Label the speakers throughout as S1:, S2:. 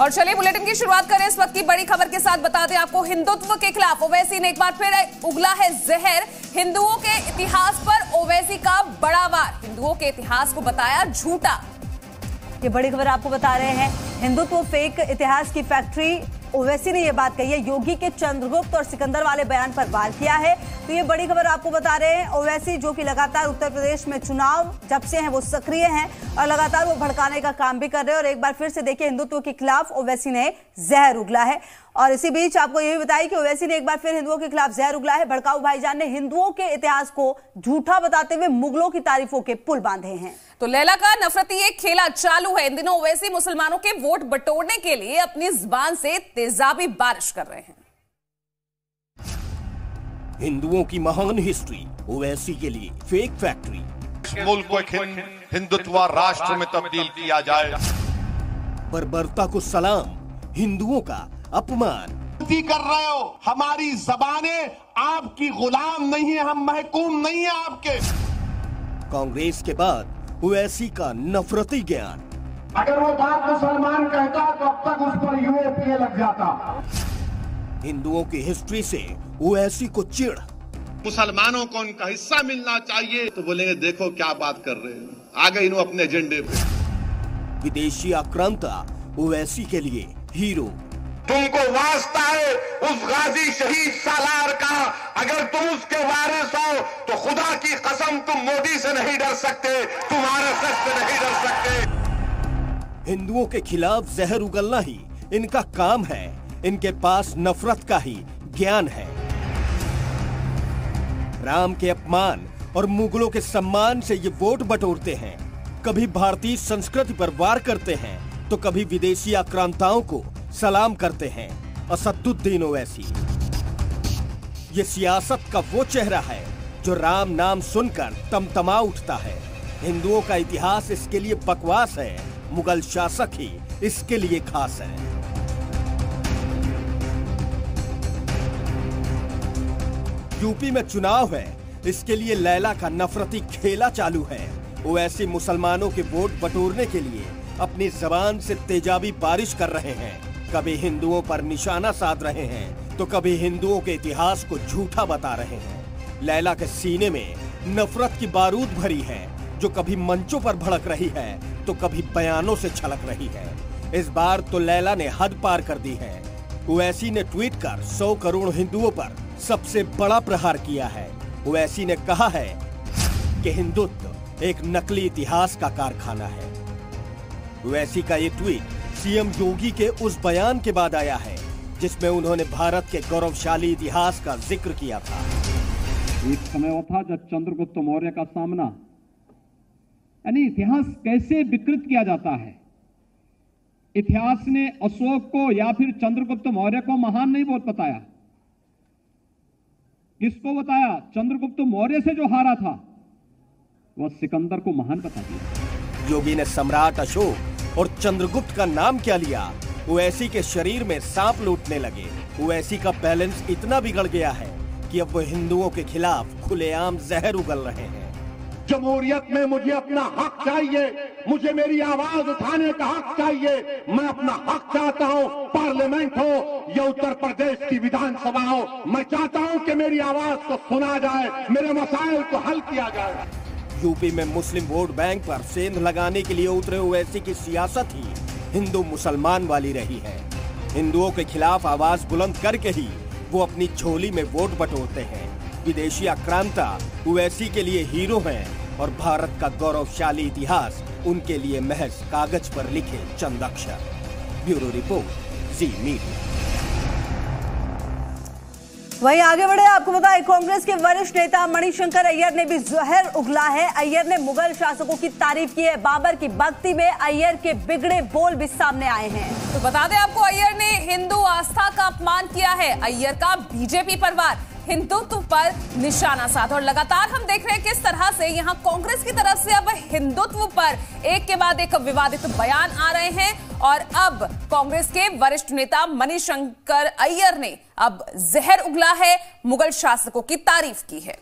S1: और चलिए बुलेटिन की शुरुआत करें। इस वक्त की बड़ी खबर के साथ बता दें आपको हिंदुत्व के खिलाफ ओवैसी ने एक बार फिर उगला है जहर। हिंदुओं के इतिहास पर ओवैसी का बड़ा वार। हिंदुओं के इतिहास को बताया झूठा।
S2: ये बड़ी खबर आपको बता रहे हैं। हिंदुत्व फेक इतिहास की फैक्ट्री ओवैसी ने यह बात कही है। योगी के चंद्रगुप्त और सिकंदर वाले बयान पर वार किया है। तो ये बड़ी खबर आपको बता रहे हैं। ओवैसी जो कि लगातार उत्तर प्रदेश में चुनाव जब से हैं, वो सक्रिय हैं और लगातार वो भड़काने का काम भी कर रहे हैं। और एक बार फिर से देखिए, हिंदुत्व के खिलाफ ओवैसी ने जहर उगला है। और इसी बीच आपको ये भी बताया कि ओवैसी ने एक बार फिर हिंदुओं के खिलाफ जहर उगला है। भड़काऊ भाईजान ने हिंदुओं के इतिहास को झूठा बताते हुए मुगलों की तारीफों के पुल बांधे हैं।
S1: तो लैला का नफरती एक खेला चालू है। इन दिनों ओवैसी मुसलमानों के वोट बटोरने के लिए अपनी ज़ुबान से तेजाबी बारिश कर रहे हैं।
S3: हिंदुओं की महान हिस्ट्री ओवैसी के लिए फेक फैक्ट्री
S4: मुल्क को एक हिंदुत्व राष्ट्र में तब्दील किया जाए।
S3: बर्बरता को सलाम हिंदुओं का अपमान।
S5: गलती कर रहे हो? हमारी जबानें आपकी गुलाम नहीं है हम महकूम नहीं है आपके।
S3: कांग्रेस के बाद ओवैसी का नफरती ज्ञान।
S5: अगर वो बात मुसलमान कहता तो अब तक उस पर यूएपीए लग जाता।
S3: हिंदुओं की हिस्ट्री से ओवैसी को चिढ़।
S4: मुसलमानों को उनका हिस्सा मिलना चाहिए। तो बोलेंगे देखो क्या बात कर रहे हैं। आ गए इन्हों अपने एजेंडे पे।
S3: विदेशी आक्रांता ओवैसी के लिए हीरो।
S5: तुमको वास्ता है उस गाजी शहीद सालार का। अगर तुम उसके वारिस हो तो खुदा की कसम तुम मोदी से नहीं डर सकते, तुम्हारे सच से नहीं डर सकते।
S3: हिंदुओं के खिलाफ जहर उगलना ही इनका काम है। इनके पास नफरत का ही ज्ञान है। राम के अपमान और मुगलों के सम्मान से ये वोट बटोरते हैं। कभी भारतीय संस्कृति पर वार करते हैं तो कभी विदेशी आक्रांताओं को सलाम करते हैं, असदुद्दीन ओवैसी। ये सियासत का वो चेहरा है, जो राम नाम सुनकर तमतमा उठता है। हिंदुओं का इतिहास इसके लिए बकवास है, मुगल शासक ही इसके लिए खास है। यूपी में चुनाव है, इसके लिए लैला का नफरती खेला चालू है। ओवैसी मुसलमानों के वोट बटोरने के लिए अपनी जबान से तेजाबी बारिश कर रहे हैं। कभी हिंदुओं पर निशाना साध रहे हैं तो कभी हिंदुओं के इतिहास को झूठा बता रहे हैं। लैला के सीने में नफरत की बारूद भरी है, जो कभी मंचों पर भड़क रही है तो कभी बयानों से छलक रही है। इस बार तो लैला ने हद पार कर दी है। ओवैसी ने ट्वीट कर 100 करोड़ हिंदुओं पर सबसे बड़ा प्रहार किया है। ओवैसी ने कहा है कि हिंदुत्व एक नकली इतिहास का कारखाना है। ओवैसी का ये ट्वीट सीएम योगी के उस बयान के बाद आया है जिसमें उन्होंने भारत के गौरवशाली इतिहास का ज़िक्र किया था।
S6: एक समय वो था जब चंद्रगुप्त मौर्य का सामना यानी इतिहास कैसे विकृत किया जाता है? इतिहास ने अशोक को या फिर चंद्रगुप्त मौर्य को महान नहीं बहुत बताया। किसको बताया? चंद्रगुप्त मौर्य से जो हारा था वह सिकंदर को महान बता दिया।
S3: योगी ने सम्राट अशोक और चंद्रगुप्त का नाम क्या लिया? ओवैसी के शरीर में सांप लूटने लगे। ओवैसी का बैलेंस इतना बिगड़ गया है कि अब वो हिंदुओं के खिलाफ खुलेआम जहर उगल रहे हैं।
S5: जमहूरियत में मुझे अपना हक चाहिए। मुझे मेरी आवाज़ उठाने का हक चाहिए। मैं अपना हक चाहता हूँ, पार्लियामेंट हो या उत्तर प्रदेश की विधानसभा हो। मैं चाहता हूँ कि मेरी आवाज़ को सुना जाए, मेरे मसाइल को हल किया जाए।
S3: यूपी में मुस्लिम वोट बैंक पर सेंध लगाने के लिए उतरे ओवैसी की सियासत ही हिंदू मुसलमान वाली रही है। हिंदुओं के खिलाफ आवाज़ बुलंद करके ही वो अपनी झोली में वोट बटोरते हैं। विदेशी आक्रांता ओवैसी के लिए हीरो हैं और भारत का गौरवशाली इतिहास उनके लिए महज कागज़ पर लिखे चंद अक्षर। Bureau report, Zee Media.
S2: वहीं आगे बढ़े, आपको बताए, कांग्रेस के वरिष्ठ नेता मणिशंकर अय्यर ने भी जहर उगला है। अय्यर ने मुगल शासकों की तारीफ़ की है। बाबर की भक्ति में अय्यर के बिगड़े बोल भी सामने आए हैं।
S1: तो बता दें आपको, अय्यर ने हिंदू आस्था का अपमान किया है। अय्यर का बीजेपी पर वार हिंदुत्व पर निशाना साधा और लगातार हम देख रहे हैं किस तरह से यहाँ कांग्रेस की तरफ़ से अब हिंदुत्व पर एक के बाद एक विवादित बयान आ रहे हैं और अब कांग्रेस के वरिष्ठ नेता मणिशंकर अय्यर ने अब जहर उगला है, मुगल शासकों की तारीफ़ की है।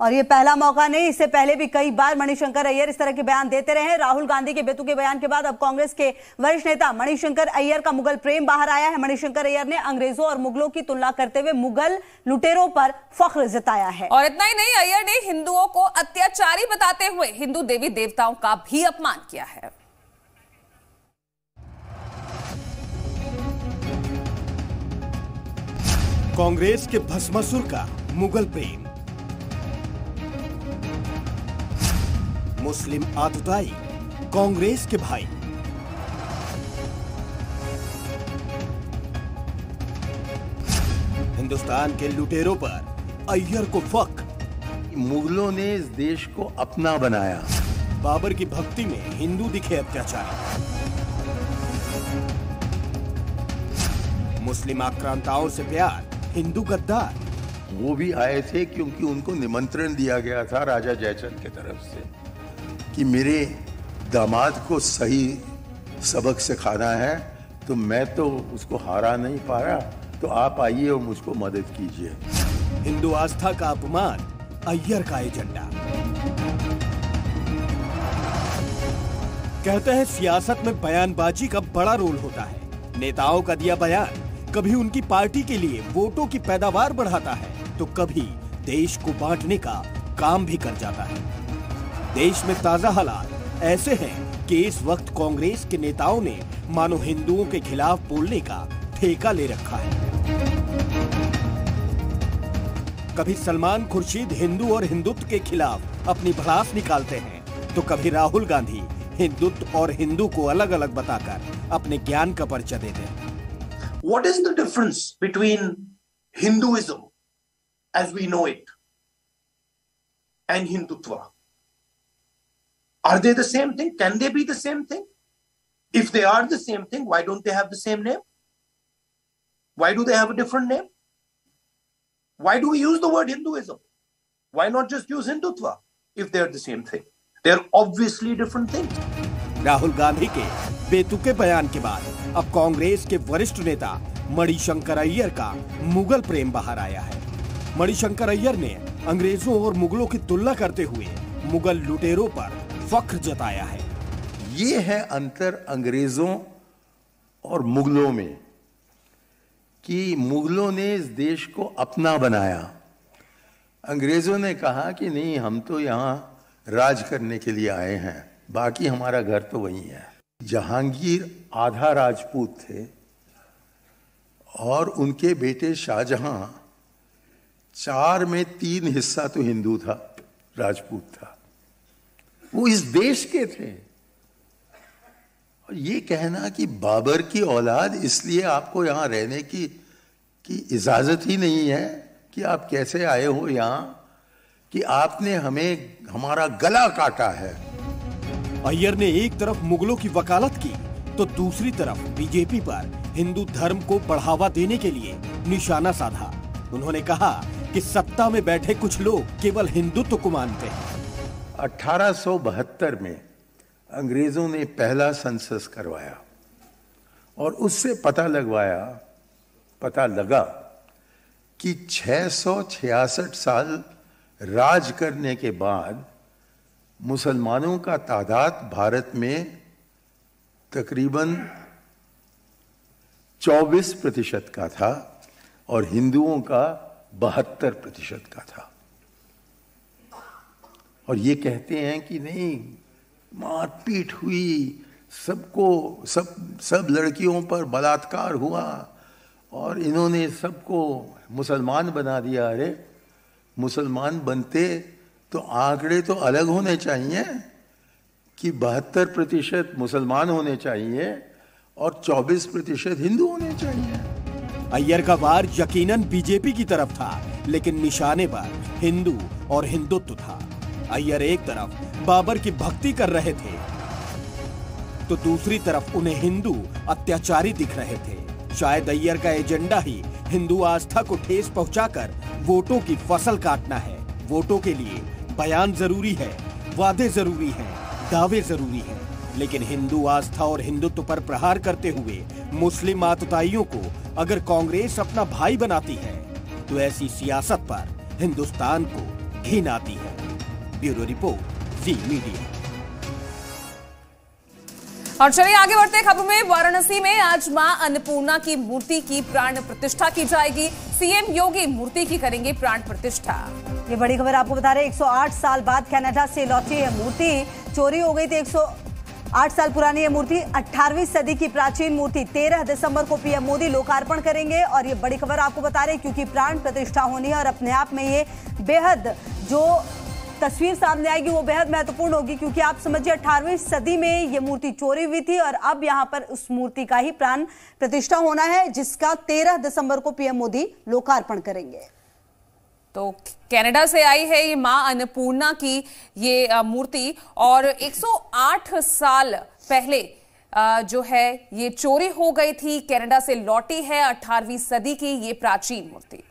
S2: और ये पहला मौका नहीं इससे पहले भी कई बार मणिशंकर अय्यर इस तरह के बयान देते रहे राहुल गांधी के बेतु के बयान के बाद अब कांग्रेस के वरिष्ठ नेता मणिशंकर अय्यर का मुगल प्रेम बाहर आया है। मणिशंकर अय्यर ने अंग्रेज़ों और मुगलों की तुलना करते हुए मुगल लुटेरों पर फख्र जताया है।
S1: और इतना ही नहीं अय्यर ने हिंदुओं को अत्याचारी बताते हुए हिंदू देवी देवताओं का भी अपमान किया है।
S3: कांग्रेस के भस्मासुर का मुगल प्रेम। मुस्लिम आतताई कांग्रेस के भाई। हिंदुस्तान के लुटेरों पर अय्यर को फक
S7: मुगलों ने इस देश को अपना बनाया।
S3: बाबर की भक्ति में हिंदू दिखे अत्याचार। मुस्लिम आक्रांताओं से प्यार हिंदू गद्दार।
S7: वो भी आए थे क्योंकि उनको निमंत्रण दिया गया था राजा जयचंद के तरफ़ से। कि मेरे दामाद को सही सबक सिखाना है तो मैं तो उसको हारा नहीं पा रहा तो आप आइए और मुझको मदद कीजिए।
S3: हिंदू आस्था का अपमान, अय्यर का एजेंडा। कहते हैं, सियासत में बयानबाजी का बड़ा रोल होता है। नेताओं का दिया बयान, कभी उनकी पार्टी के लिए वोटों की पैदावार बढ़ाता है तो कभी देश को बांटने का काम भी कर जाता है। देश में ताज़ा हालात ऐसे हैं कि इस वक्त कांग्रेस के नेताओं ने मानो हिंदुओं के खिलाफ बोलने का ठेका ले रखा है कभी सलमान खुर्शीद हिंदू और हिंदुत्व के खिलाफ अपनी भड़ास निकालते हैं तो कभी राहुल गांधी हिंदुत्व और हिंदू को अलग अलग बताकर अपने ज्ञान का परिचय देते हैं
S8: what is the difference between Hinduism as we know it and Hindutva? Are they the same thing? Can they be the same thing? If they are the same thing, why don't they have the same name? Why do they have a different name? Why do we use the word Hinduism? Why not just use Hindutva if they're the same thing? They're obviously different things.
S3: Rahul Gandhi के बेतुके बयान के बाद अब कांग्रेस के वरिष्ठ नेता मणिशंकर अय्यर का मुगल प्रेम बाहर आया है मणिशंकर अय्यर ने अंग्रेज़ों और मुगलों की तुलना करते हुए मुगल लुटेरों पर फख्र जताया है।
S7: ये है अंतर अंग्रेज़ों और मुगलों में कि मुगलों ने इस देश को अपना बनाया। अंग्रेज़ों ने कहा कि नहीं, हम तो यहाँ राज करने के लिए आए हैं, बाकी हमारा घर तो वही है। जहांगीर आधा राजपूत थे और उनके बेटे शाहजहां चार में तीन हिस्सा तो हिंदू था, राजपूत था। वो इस देश के थे। और ये कहना कि बाबर की औलाद इसलिए आपको यहाँ रहने की की इजाज़त ही नहीं है कि आप कैसे आए हो यहाँ, कि आपने हमें, हमारा गला काटा है।
S3: अय्यर ने एक तरफ़ मुगलों की वकालत की तो दूसरी तरफ़ बीजेपी पर हिंदू धर्म को बढ़ावा देने के लिए निशाना साधा। उन्होंने कहा कि सत्ता में बैठे कुछ लोग केवल हिंदुत्व को मानते हैं।
S7: 1872 में अंग्रेज़ों ने पहला सेंसस करवाया और उससे पता लगवाया, पता लगा कि 666 साल राज करने के बाद मुसलमानों का तादाद भारत में तकरीबन 24 प्रतिशत का था और हिंदुओं का बहत्तर प्रतिशत का था। और ये कहते हैं कि नहीं, मारपीट हुई, सबको, सब सब लड़कियों पर बलात्कार हुआ और इन्होंने सबको मुसलमान बना दिया। अरे, मुसलमान बनते तो आंकड़े तो अलग होने चाहिए कि बहत्तर प्रतिशत मुसलमान होने चाहिए और 24 प्रतिशत हिंदू होने चाहिए।
S3: अय्यर का वार यकीनन बीजेपी की तरफ़ था, लेकिन निशाने पर हिंदू और हिंदुत्व था। अय्यर एक तरफ़ बाबर की भक्ति कर रहे थे तो दूसरी तरफ़ उन्हें हिंदू अत्याचारी दिख रहे थे। शायद अय्यर का एजेंडा ही हिंदू आस्था को ठेस पहुंचाकर वोटों की फ़सल काटना है। वोटों के लिए बयान ज़रूरी है वादे ज़रूरी हैं, दावे ज़रूरी हैं, लेकिन हिंदू आस्था और हिंदुत्व पर प्रहार करते हुए मुस्लिम आतताइयों को अगर कांग्रेस अपना भाई बनाती है तो ऐसी सियासत पर हिंदुस्तान को घिन आती है। Bureau report Zee Media.
S1: और चलिए आगे बढ़ते हैं खबर में। वाराणसी में आज माँ अन्नपूर्णा की मूर्ति की प्राण प्रतिष्ठा की जाएगी। सीएम योगी मूर्ति की करेंगे प्राण प्रतिष्ठा।
S2: ये बड़ी खबर आपको बता रहे 108 साल बाद कनाडा से लौटी है मूर्ति। चोरी हो गई थी 108 साल पुरानी ये मूर्ति। 18वीं सदी की प्राचीन मूर्ति 13 दिसंबर को पीएम मोदी लोकार्पण करेंगे। और ये बड़ी खबर आपको बता रहे हैं क्योंकि प्राण प्रतिष्ठा होनी है और अपने आप में ये बेहद जो तस्वीर सामने आएगी, वो बेहद महत्वपूर्ण होगी क्योंकि आप समझिए अठारहवीं सदी में ये मूर्ति चोरी हुई थी और अब यहाँ पर उस मूर्ति का ही प्राण प्रतिष्ठा होना है, जिसका 13 दिसंबर को पीएम मोदी लोकार्पण करेंगे।
S1: तो कनाडा से आई है ये माँ अन्नपूर्णा की ये मूर्ति और 108 साल पहले जो है ये चोरी हो गई थी, कनाडा से लौटी है 18वीं सदी की ये प्राचीन मूर्ति।